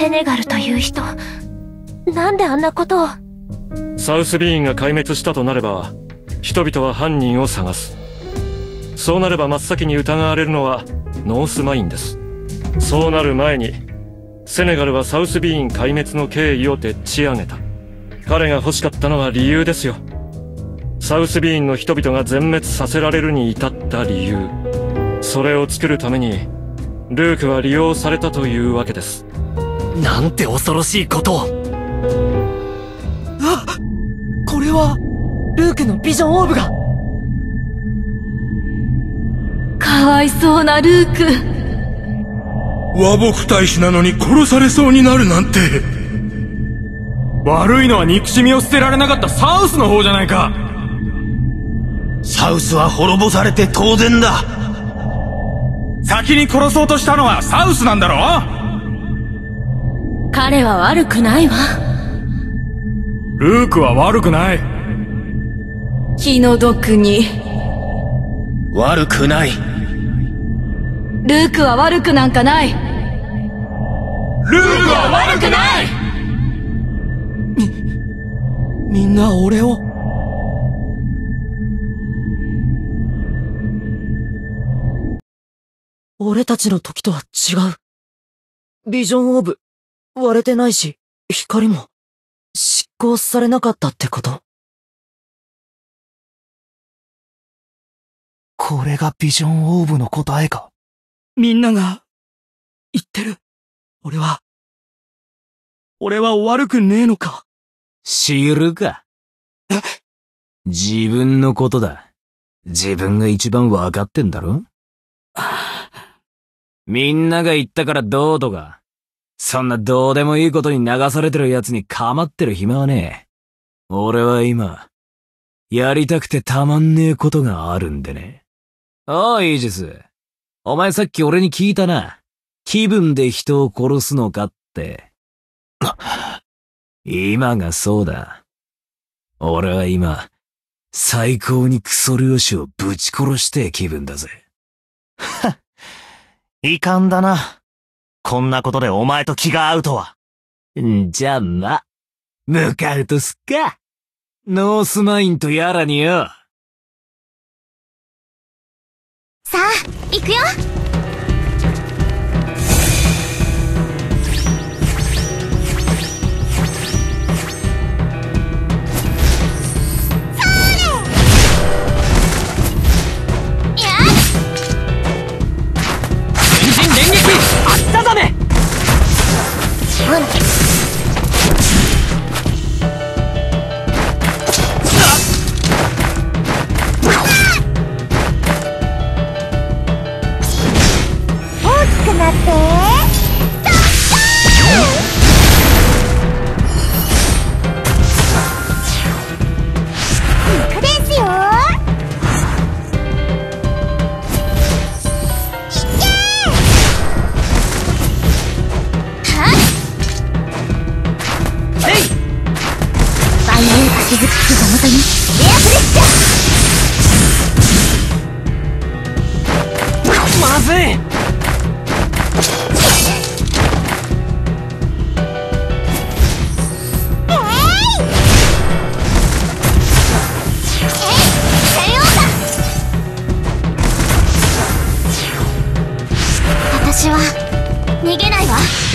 セネガルという人、なんであんなことを。サウスビーンが壊滅したとなれば、人々は犯人を探す。そうなれば真っ先に疑われるのはノースマインです。そうなる前に、セネガルはサウスビーン壊滅の経緯をでっち上げた。彼が欲しかったのは理由ですよ。サウスビーンの人々が全滅させられるに至った理由。それを作るために、ルークは利用されたというわけです。なんて恐ろしいことを。あこれは、ルークのビジョンオーブが。かわいそうなルーク。和睦大使なのに殺されそうになるなんて。悪いのは憎しみを捨てられなかったサウスの方じゃないか。サウスは滅ぼされて当然だ。先に殺そうとしたのはサウスなんだろ彼は悪くないわ。ルークは悪くない。気の毒に。悪くない。ルークは悪くなんかない。ルークは悪くないみ、みんな俺を。俺たちの時とは違う。ビジョンオーブ、割れてないし、光も、執行されなかったってこと？これがビジョンオーブの答えか？みんなが、言ってる。俺は、俺は悪くねえのか？知るか？自分のことだ。自分が一番わかってんだろ？みんなが言ったからどうとか、そんなどうでもいいことに流されてる奴に構ってる暇はねえ。俺は今、やりたくてたまんねえことがあるんでね。ああ、イージス。お前さっき俺に聞いたな。気分で人を殺すのかって。今がそうだ。俺は今、最高にクソ漁師をぶち殺して気分だぜ。はっ。遺憾だな。こんなことでお前と気が合うとは。んじゃま、向かうとすっか。ノースマインとやらによ。さあ、行くよ hunt. 私は逃げないわ。